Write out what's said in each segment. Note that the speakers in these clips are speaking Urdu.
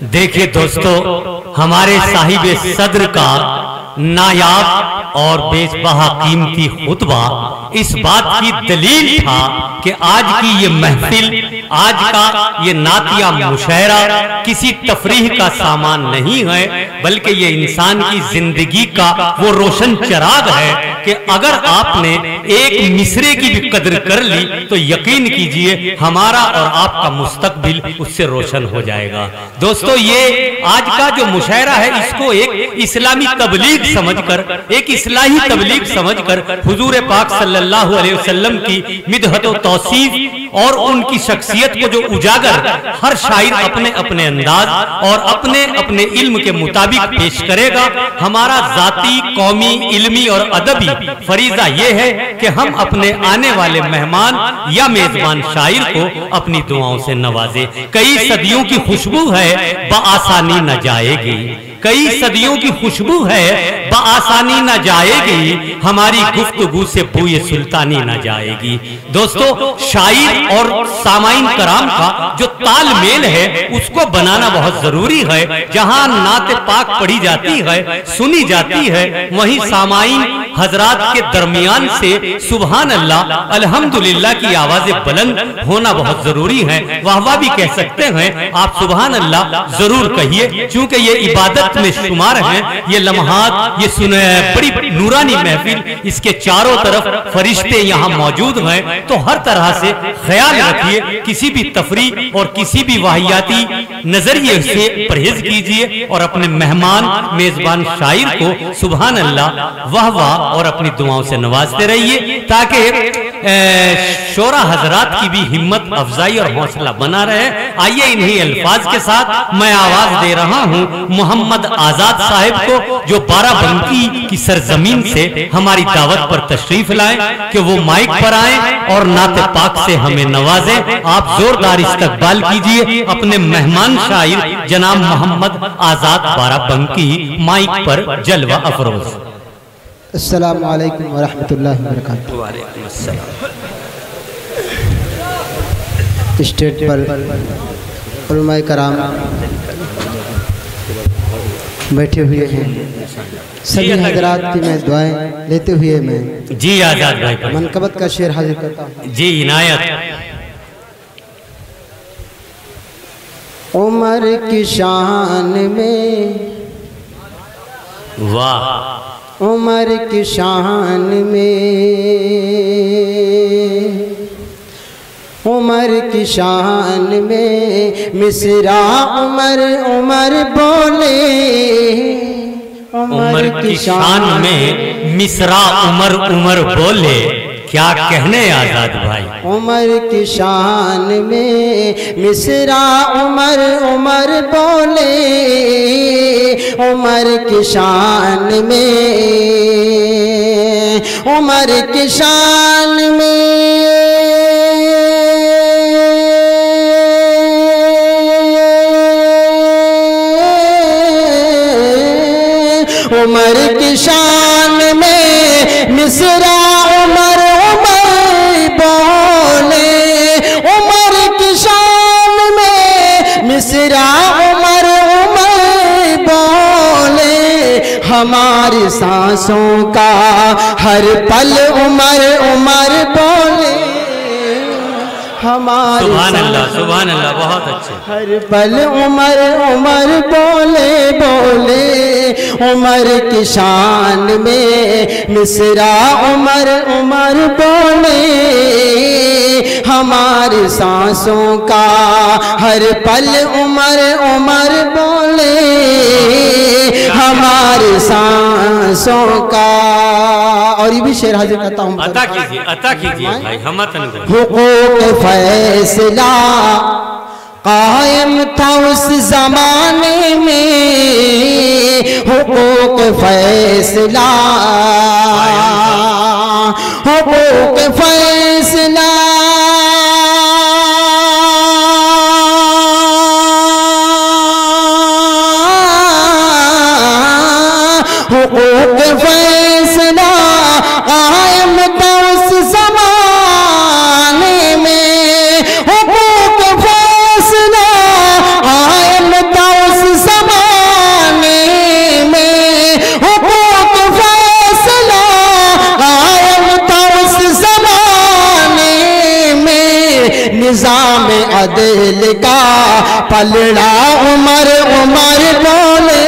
دیکھیے دوستو، ہمارے صاحب صدر کا نایاب اور بیچ بہا قیمتی خطبہ اس بات کی دلیل تھا کہ آج کی یہ محفل، آج کا یہ ناتیہ مشاعرہ کسی تفریح کا سامان نہیں ہے، بلکہ یہ انسان کی زندگی کا وہ روشن چراغ ہے کہ اگر آپ نے ایک مصرے کی بھی قدر کر لی تو یقین کیجیے ہمارا اور آپ کا مستقبل اس سے روشن ہو جائے گا۔ دوستو، یہ آج کا جو مشاعرہ ہے، اس کو ایک اسلامی تبلیغ سمجھ کر، ایک اصلاحی تبلیغ سمجھ کر حضور پاک صلی اللہ علیہ وسلم کی مدحت و توصیف اور ان کی شخصیت کو جو اجاگر ہر شاعر اپنے اپنے انداز اور اپنے اپنے علم کے مطابق پیش کرے گا، ہمارا ذاتی، قومی، علمی اور ادبی فریضہ یہ ہے کہ ہم اپنے آنے والے مہمان یا میزبان شاعر کو اپنی دعاؤں سے نوازے۔ کئی صدیوں کی خوشبو ہے، بآسانی نہ جائے گی۔ کئی صدیوں کی خوشبو ہے، بآسانی نہ جائے گی، ہماری گفتگو سے بوئے سلطانی نہ جائے گی۔ دوستو، شاعر اور سامعین کرام کا جو تال میل ہے، اس کو بنانا بہت ضروری ہے۔ جہاں نعت پاک پڑھی جاتی ہے، سنی جاتی ہے، وہیں سامعین حضرات کے درمیان سے سبحان اللہ، الحمدللہ کی آواز بلند ہونا بہت ضروری ہے۔ واہ بھی کہہ سکتے ہیں، آپ سبحان اللہ ضرور کہیے، چونکہ یہ عبادت میں شمار ہیں یہ لمحات یہ سنے بڑی نورانی محفل اس کے چاروں طرف فرشتے یہاں موجود ہیں۔ تو ہر طرح سے خیال رکھیے کسی بھی تفریح اور کسی بھی واحیاتی نظریے سے پرہیز کیجیے اور اپنے مہمان، میزبان شاعر کو سبحان اللہ، واہ واہ اور اپنی دعاؤں سے نوازتے رہیے تاکہ شورہ حضرات کی بھی ہمت، افزائی اور حوصلہ بنا رہے۔ آئیے انہی الفاظ کے ساتھ میں آواز دے رہا ہوں محمد آزاد صاحب کو، جو بارہ بنکی کی سرزمین سے ہماری دعوت پر تشریف لائیں کہ وہ مائک پر آئیں اور نعت پاک سے ہمیں نوازیں۔ آپ زوردار استقبال کیجیے، اپنے مہمان شاعر جناب محمد آزاد بارہ بنکی مائک پر جلوہ افروز۔ السلام علیکم ورحمت اللہ وبرکاتہ۔ وعلیکم السلام۔ اسٹیٹ پر علماء کرام بیٹھے ہوئے ہیں۔ سبھی حضرات کی میں دعائیں لیتے ہوئے میں جی آزاد بھائی۔ منقبت کا شعر حاضر کرتا ہوں۔ جی عنایت۔ عمر کی شان میں واہ۔ عمر کی شان میں عمر کی شان میں مصرا عمر عمر بولے۔ عمر کی شان میں مصرا عمر عمر بولے۔ کیا کہنے آزاد بھائی؟ عمر کی شان میں مصرا عمر عمر بولے۔ عمر کی شان میں، عمر کی شان میں۔ عمر سانسوں کا ہر پل عمر عمر بولے۔ ہماری سبحان اللہ سبحان اللہ بہت اچھے۔ ہر پل عمر عمر بولے بولے۔ عمر کی شان میں مصرا عمر عمر بولے۔ ہماری سانسوں کا ہر پل عمر عمر بولے۔ ہماری سانسوں کا اور یہ بھی شعر حاضر کرتا ہوں۔ عطا کیجیے عطا کیجیے بھائی کو حقوق فیصلہ۔ قائم تھا اس زمانے میں حقوق فیصلہ۔ حقوق فیصلہ۔ حقوق فیصلہ۔ پلڑا عمر عمر بولے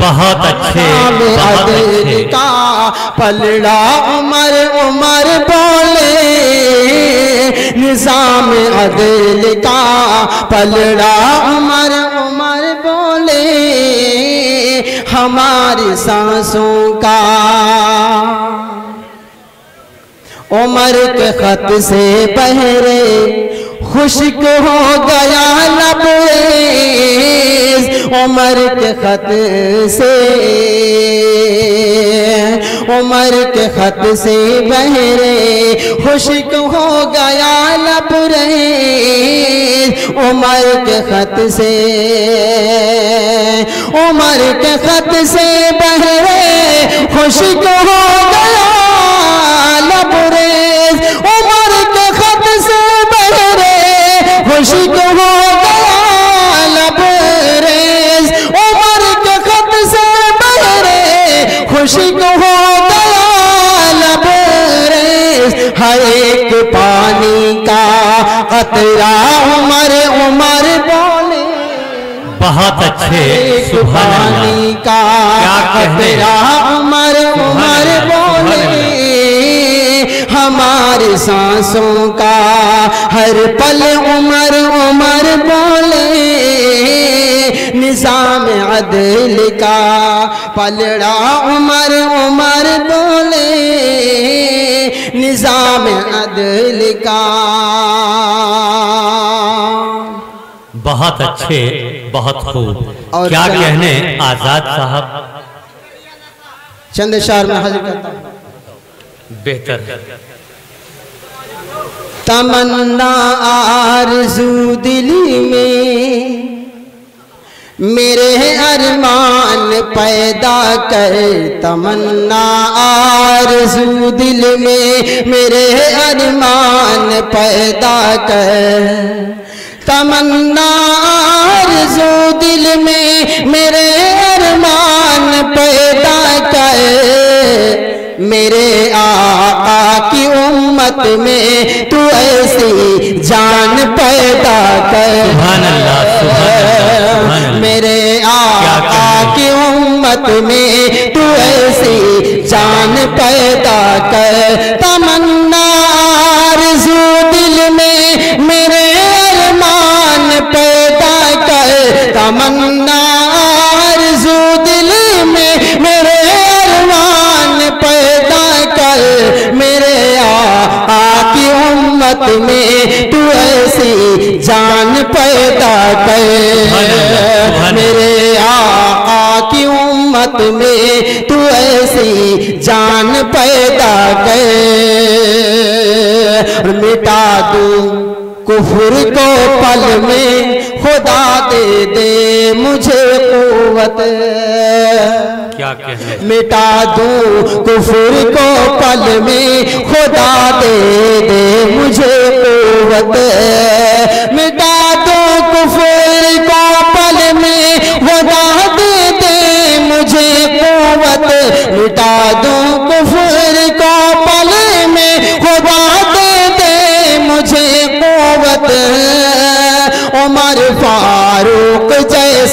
بہت اچھے بہت اچھے کا پلڑا عمر عمر بولے نظام عدل کا پلڑا عمر عمر بولے ہماری سانسوں کا عمر کے خط سے بہرے خشک ہو گیا لبریز عمر کے خط سے، عمر کے خط سے بہرے خشک ہو گیا لب لبریز عمر کے خط سے، عمر کے خط سے بہرے خشک ہو قطرہ عمر عمر بولے۔ بہت اچھے ایک سبحان پانی اللہ کا؟ قطرہ عمر عمر بولے۔ ہماری سانسوں کا ہر پل عمر عمر بولے۔ نظام عدل کا۔ پلڑا عمر عمر بولے نظام عدل کا۔ بہت اچھے بہت خوب۔ کیا کہنے آزاد صاحب؟ چند اشار میں حضر کرتا ہوں۔ بہتر۔ تمنا آرزو دلی میں میرے ارمان پیدا کر تمنا آرزو دل میں میرے ارمان پیدا کر تمنا آرزو دل میں میرے ارمان پیدا کر میرے آقا کی امت میں تو ایسی جان پیدا کر سبحان اللہ، سبحان اللہ، کی امت میں تو ایسی جان پیدا کر۔ تمنا آرزو دل میں میرے ارمان پیدا کر۔ تمنا آرزو دل میں میرے ارمان پیدا کر۔ میرے آقا کی امت میں امت میں تو ایسی جان پیدا کر مٹا دوں کفر کو پل میں خدا دے دے مجھے قوت۔ مٹا دوں کفر کو پل میں خدا دے دے مجھے قوت۔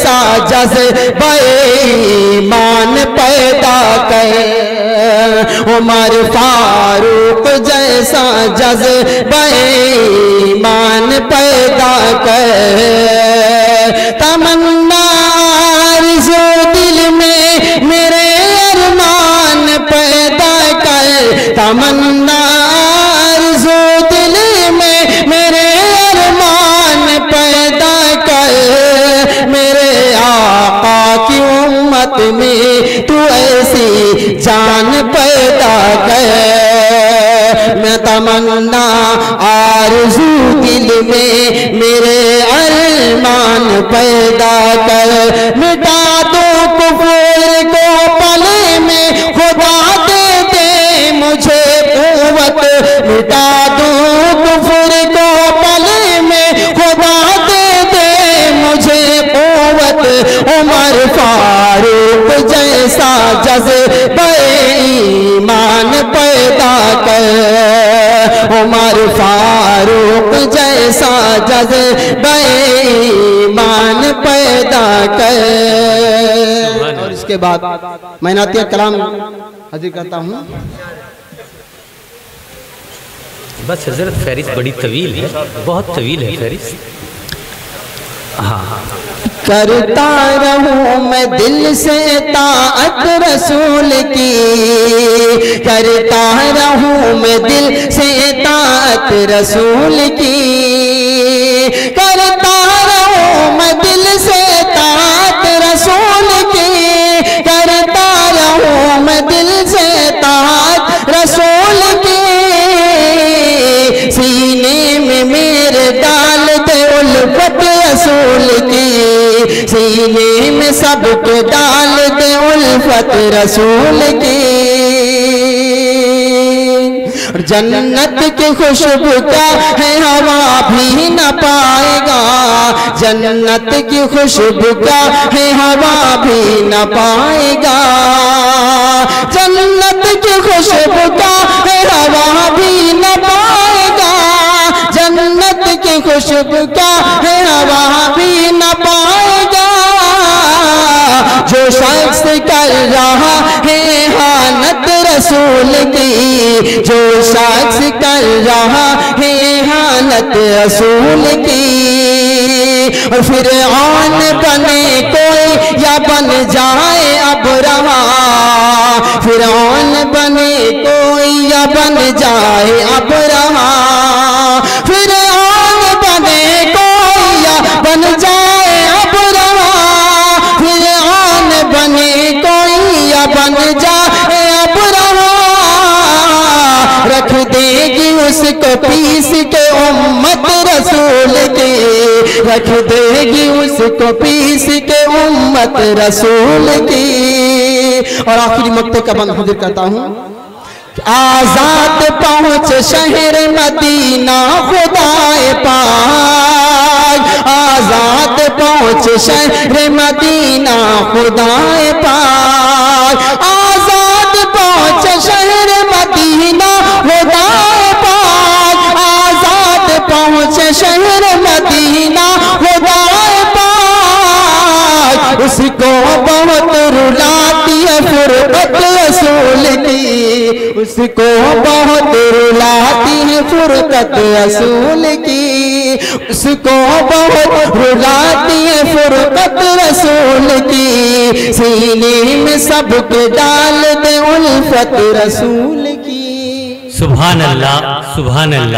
جیسا جذبہ ایمان پیدا کر۔ عمر فاروق جیسا جذبہ ایمان پیدا کر۔ تمنا آرزو دل میں میرے ارمان پیدا کر۔ تمنا جذبہ ایمان پیدا کر۔ عمر فاروق جیسا ایسا ایمان پیدا کر۔ اور اس کے بعد میں نعتیہ کلام حاضر کرتا ہوں۔ بس حضرت فہرست بڑی طویل ہے، بہت طویل ہے فہرست۔ ہاں۔ کرتا رہوں میں دل سے طاعت رسول کی۔ کرتا رہوں میں دل سے طاعت رسول کی۔ سب کے ڈال دے الفت رسول کی۔ اور جنت کی خوشبو کا ہے ہوا بھی نہ پائے گا۔ جنت کی خوشبو کا ہے ہوا بھی نہ پائے گا۔ جنت کی خوشبو کا ہے ہوا بھی نہ پائے گا۔ جنت کی خوشبو کا کر رہا ہے حانت رسول کی، جو شخص کر رہا ہے حالت رسول کی۔ اور پھر آن بنے کوئی یا بن جائے اب رہا۔ پھر آن بنے کوئی یا بن جائے اب رہا رکھ دے گی اس کو پیس کے امت رسول کی۔ اور آخری مکتے کا بند حضر کرتا ہوں آزاد پہنچ شہر مدینہ خدائے پاک۔ آزاد پہنچ شہر مدینہ خدائے پاک۔ آزاد پہنچ شہر مدینہ خدائے پاک۔ آزاد پہنچ شہر مدینہ اس کو بہت رلاتی ہے فرقت رسول کی اس کو بہت رلاتی ہے فرقت رسول کی اس کو بہت رلاتی ہے فرقت رسول کی سینے میں سب کے ڈال دے الفت رسول کی سبحان اللہ سبحان اللہ